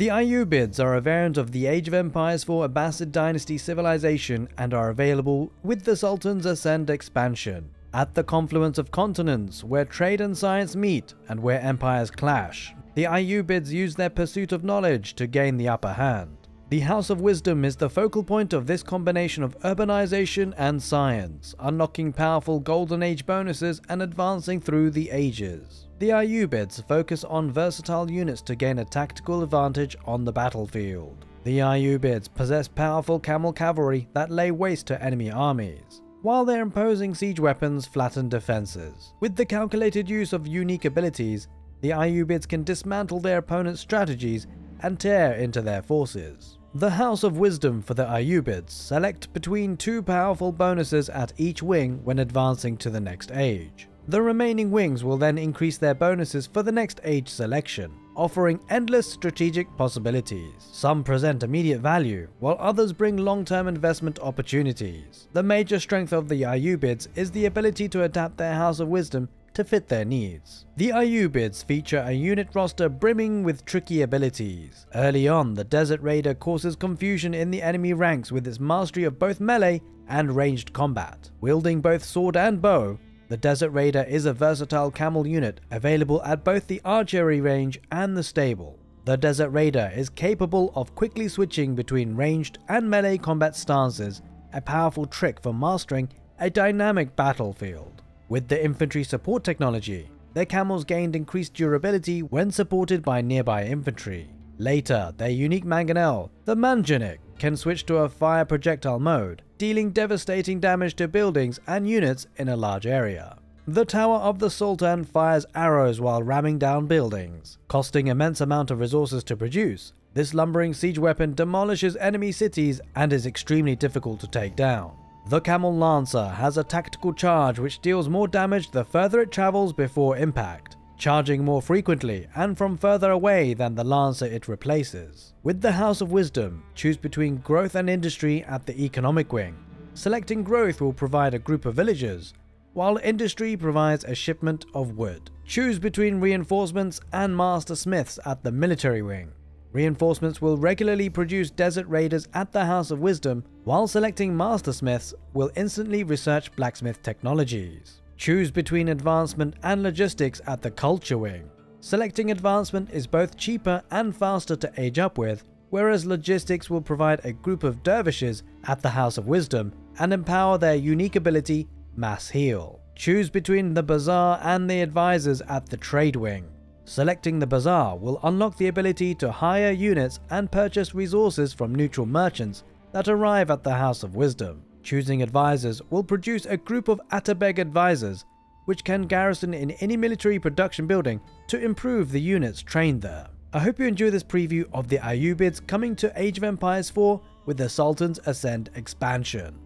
The Ayyubids are a variant of the Age of Empires 4 Abbasid Dynasty civilization and are available with the Sultan's Ascend expansion. At the confluence of continents, where trade and science meet and where empires clash, the Ayyubids use their pursuit of knowledge to gain the upper hand. The House of Wisdom is the focal point of this combination of urbanization and science, unlocking powerful Golden Age bonuses and advancing through the ages. The Ayyubids focus on versatile units to gain a tactical advantage on the battlefield. The Ayyubids possess powerful camel cavalry that lay waste to enemy armies, while their imposing siege weapons flatten defenses. With the calculated use of unique abilities, the Ayyubids can dismantle their opponent's strategies and tear into their forces. The House of Wisdom for the Ayyubids select between two powerful bonuses at each wing when advancing to the next age. The remaining wings will then increase their bonuses for the next age selection, offering endless strategic possibilities. Some present immediate value, while others bring long-term investment opportunities. The major strength of the Ayyubids is the ability to adapt their House of Wisdom to fit their needs. The Ayyubids feature a unit roster brimming with tricky abilities. Early on, the Desert Raider causes confusion in the enemy ranks with its mastery of both melee and ranged combat. Wielding both sword and bow, the Desert Raider is a versatile camel unit available at both the archery range and the stable. The Desert Raider is capable of quickly switching between ranged and melee combat stances, a powerful trick for mastering a dynamic battlefield. With the infantry support technology, their camels gained increased durability when supported by nearby infantry. Later, their unique mangonel, the Manjaniq, can switch to a fire projectile mode, dealing devastating damage to buildings and units in a large area. The Tower of the Sultan fires arrows while ramming down buildings, costing immense amount of resources to produce. This lumbering siege weapon demolishes enemy cities and is extremely difficult to take down. The Camel Lancer has a tactical charge which deals more damage the further it travels before impact, charging more frequently and from further away than the Lancer it replaces. With the House of Wisdom, choose between growth and industry at the economic wing. Selecting growth will provide a group of villagers, while industry provides a shipment of wood. Choose between reinforcements and master smiths at the military wing. Reinforcements will regularly produce desert raiders at the House of Wisdom, while selecting Master Smiths will instantly research blacksmith technologies. Choose between advancement and logistics at the Culture Wing. Selecting advancement is both cheaper and faster to age up with, whereas logistics will provide a group of dervishes at the House of Wisdom and empower their unique ability, Mass Heal. Choose between the Bazaar and the Advisors at the Trade Wing. Selecting the Bazaar will unlock the ability to hire units and purchase resources from neutral merchants that arrive at the House of Wisdom. Choosing advisors will produce a group of Atabeg advisors which can garrison in any military production building to improve the units trained there. I hope you enjoy this preview of the Ayyubids coming to Age of Empires 4 with the Sultan's Ascend expansion.